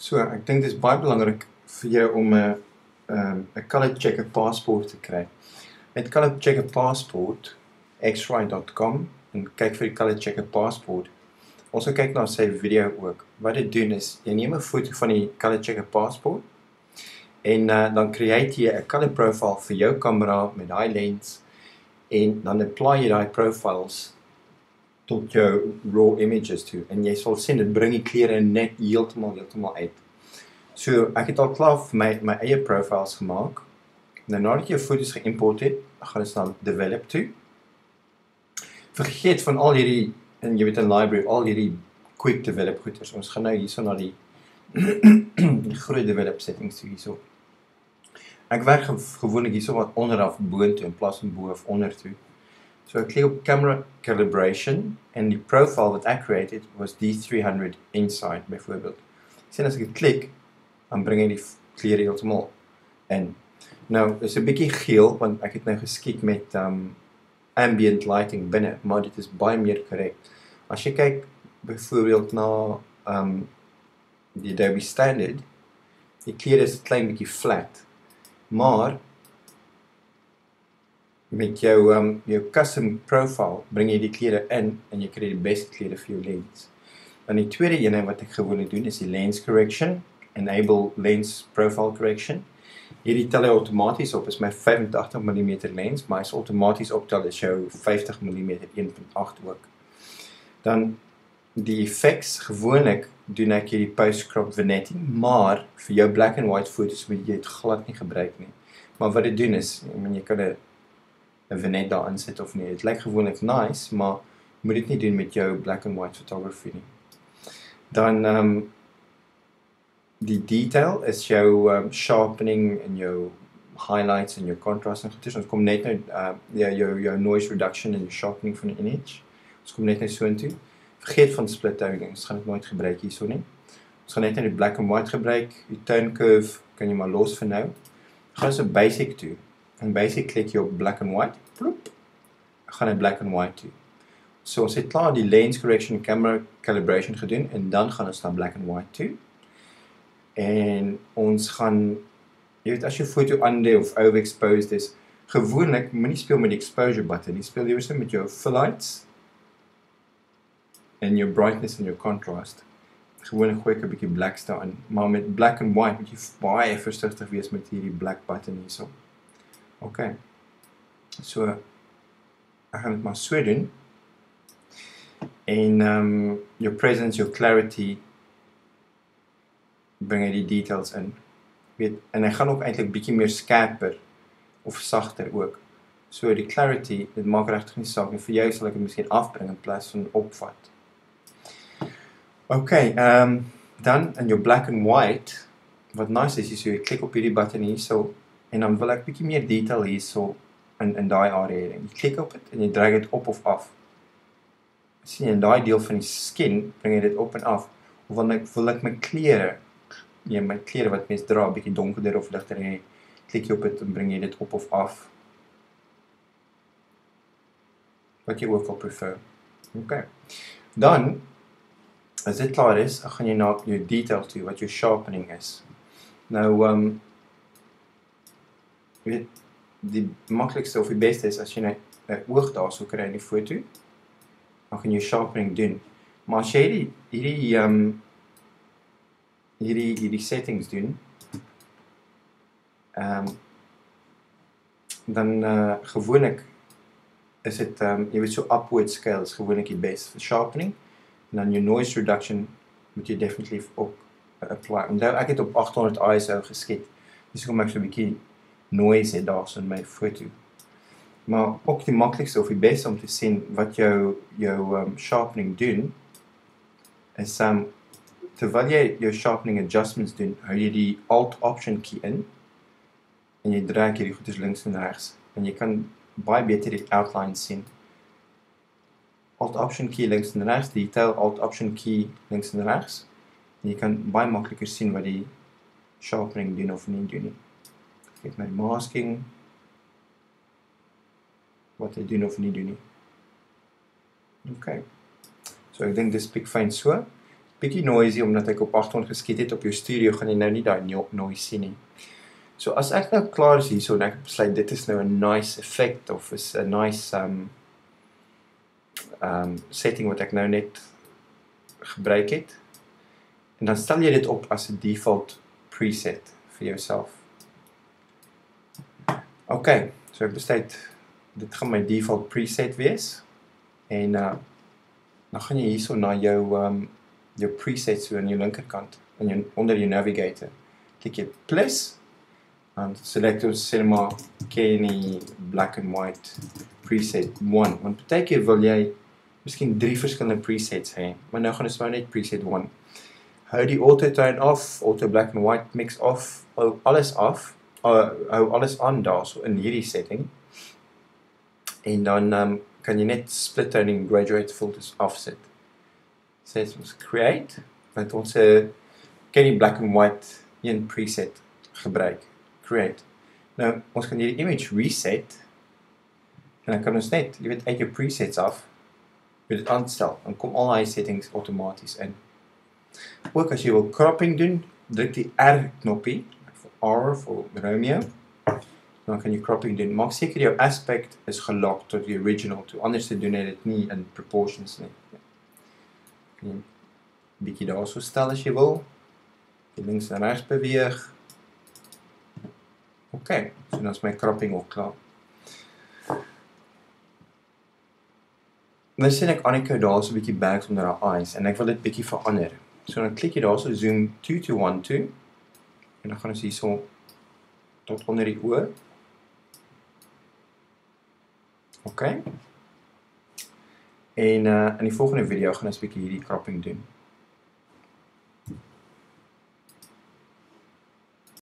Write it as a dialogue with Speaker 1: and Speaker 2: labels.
Speaker 1: So ek dink dit is baie belangrik vir jou om 'n um, 'n color checker paspoort te kry. Met color checker paspoort xray.com en kyk vir die color checker paspoort. Ons gaan kyk na sy video ook. Wat dit doen is jy neem 'n foto van die color checker paspoort en uh, dan create jy 'n color profile vir jou kamera met daai lens en dan apply jy daai profiles tot jou raw images toe en jy sal sien dit bring die kleure net heeltemal heeltemal uit. So ek het al klaar vir my my eie profiles gemaak. Nou nadat jy jou foto's geïmport het, gaan ons dan develop toe. Vergeet van al hierdie en jy weet 'n library al hierdie quick develop goeders. Ons gaan nou hierso na die die groot develop settings toe hierso. Ek werk gewoonlik hierso wat onderaf boontoe in plaas van bo of onder toe. So op camera calibration en die profile wat ek created was D300 inside byvoorbeeld. Sien as ek klik, dan bring hy die kleure heeltemal in. Nou, is 'n bietjie geel want ek het nou geskiet met um ambient lighting binne, maar dit is baie meer korrek. As jy kyk byvoorbeeld na um die Adobe Standard, die kleure is klein bietjie flat. Maar met jou um jou custom profile bring jy die kleure in en jy kry die beste kleure vir jou lens. Dan die tweede een wat ek gewoonlik doen is die lens correction, enable lens profile correction. Hierdie tel hy outomaties op is my 85 mm lens, maar hy's outomaties optel as jou 50 mm 1.8 ook. Dan die effects gewoonlik doen ek hierdie post crop vignetting, maar vir jou black and white foto's moet jy dit glad nie gebruik nie. Maar wat dit doen is, ek meen jy kan 'n 'n vignette daarin sit of nie. Dit lyk gewoonlik nice, maar moet dit nie doen met jou black and white photography nie. Dan ehm um, die detail is jou um, sharpening en jou highlights en jou contrast en goeie. Ons kom net nou uh ja jou jou noise reduction en jou sharpening van 'n image. Ons kom net nou so intoe. Vergeet van split editing. Ons gaan dit nooit gebruik hierso nie. Ons gaan net net die black and white gebruik. Die tone curve kan jy maar los vir nou. Gaan ons op basic toe en basic klik jy op black and white, ploep, gaan hy black and white toe. So ons het klaar die lens correction camera calibration gedoen en dan gaan ons na black and white toe. En ons gaan jy weet as jy foto under of overexposed is, gewoonlik moenie speel met die exposure button, jy speel liewer met jou fill lights en jou brightness en jou contrast. Gewoonlik gooi ek 'n bietjie blacks daarin, maar met black and white moet jy baie versigtig wees met hierdie black button hierso. OK. So ek gaan dit maar so doen. En um, your presence, your clarity bring die details in. Weet en hy gaan ook eintlik bietjie meer skerper of sagter ook. So die clarity, dit maak regtig nie saak nie. Vir jou sal ek dit miskien afbring in plaas van opvat. OK, um, dan in your black and white wat nice is, jy so jy klik op hierdie button hier so en dan wil ek bietjie meer detail hierso in in daai area hê. Jy klik op dit en jy drag dit op of af. sien jy in daai deel van die skin bring jy dit op en af. Of wanneer ek wil ek my klere ja, my klere wat mens dra bietjie donkerder of ligter hê, klik jy op dit en bring jy dit op of af. Wat jy ook al prefer. OK. Dan as dit klaar is, gaan jy na jou detail toe wat jou sharpening is. Nou ehm um, weet die maklikste of die beste is as jy net 'n oog daarso kry in die foto. Dan kan jy sharpening doen. Maar as jy die hierdie ehm um, hierdie hierdie settings doen, ehm um, dan uh, gewoonlik is dit ehm um, jy weet so upward scale is gewoonlik die beste vir sharpening. En dan jou noise reduction moet jy definitief op apply. Onthou ek het op 800 ISO geskiet. Dis hoekom ek so 'n bietjie noise het daar in my foto. Maar ook die maklikste of die beste om te sien wat jou jou um, sharpening doen is um terwyl jy jou sharpening adjustments doen, hou jy die alt option key in en jy draai hierdie goeders links en regs en jy kan baie beter die outline sien. Alt option key links en regs, detail alt option key links en regs. Jy kan baie makliker sien wat die sharpening doen of nie doen nie met my masking wat hy doen of nie doen nie. OK. So ek dink dis pik fyn so. bietjie noisy omdat ek op agtergrond geskiet het op jou studio gaan jy nou nie daai noise sien nie. So as ek nou klaar is hierso en ek besluit dit is nou 'n nice effect of is 'n nice um um setting wat ek nou net gebruik het. En dan stel jy dit op as 'n default preset vir jouself. OK, so ek besluit dit gaan my default preset wees. En uh dan gaan jy hierso na jou um jou presets so aan jou linkerkant in jou onder jou navigator. Klik jy plus and select ons sê maar Kenny black and white preset 1. Want baie keer wil jy miskien drie verskillende presets hê, maar nou gaan ons maar net preset 1. Hou die auto tone off, auto black and white mix off, alles af. Uh, hou alles aan daarso in hierdie setting. En dan um, kan jy net split toning graduate filters offset. Sê ons create want ons uh, ken die black and white een preset gebruik. Create. Nou ons kan hierdie image reset en dan kan ons net, jy weet uit jou presets af wil dit aanstel en kom al daai settings outomaties in. Ook as jy wil cropping doen, druk die R knoppie vir R vir Romeo dan kan jy cropping doen. Maak seker jou aspect is gelock tot die original toe. Anders te doen dit nie in proportions nie. Kan jy bietjie daar so stel as jy wil. Jy links en regs beweeg. OK, so dan is my cropping ook klaar. Nou sien ek Annika daar so 'n bietjie bags onder haar eyes en ek wil dit bietjie verander. So dan klik jy daar so zoom 2 to 1 2 en dan gaan ons hierso tot onder die oë OK. En uh in die volgende video gaan ons 'n bietjie hierdie cropping doen.